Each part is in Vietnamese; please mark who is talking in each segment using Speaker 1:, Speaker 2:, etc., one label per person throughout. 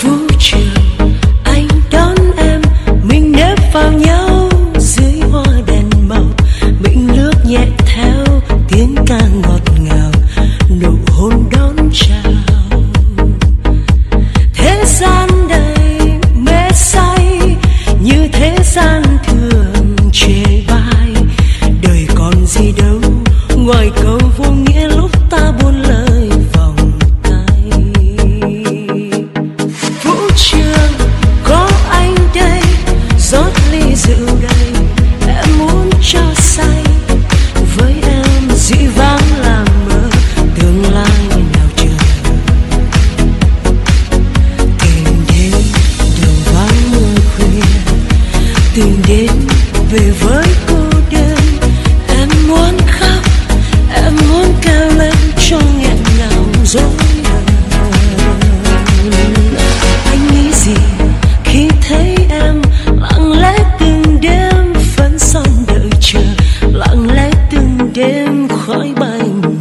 Speaker 1: vũ trụ anh đón em, mình nếp vào nhau dưới hoa đèn màu. Mình lướt nhẹ theo tiếng ca ngọt ngào, nụ hôn đón chào. Thế gian đầy mê say, như thế gian thường chê bai. Đời còn gì đâu, ngoài câu vô nghĩa lúc ly rượu đầy em muốn cho say. Với em dĩ vãng là mơ, tương lai nào chờ. Tìm đến đường vắng mưa khuya, tìm đến về với cô đơn. Em muốn khóc, em muốn kêu lên cho nghẹn ngào rồi. đêm khói bay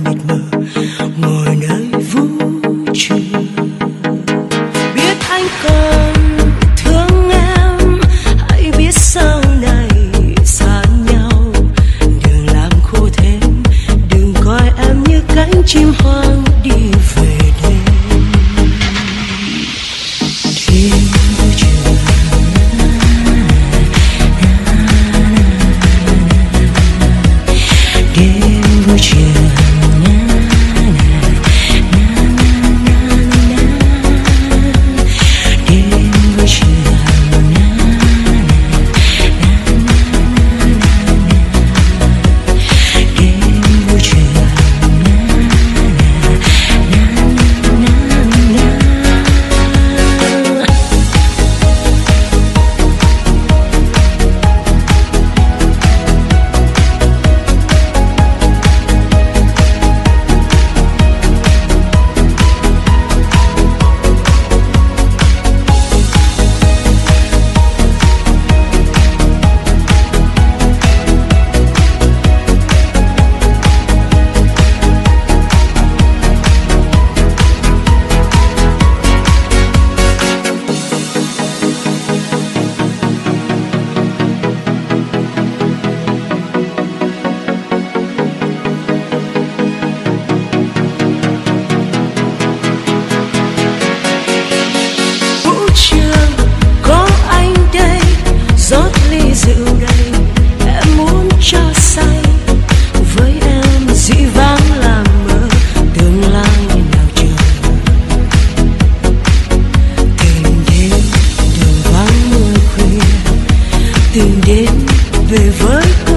Speaker 1: từng đến về với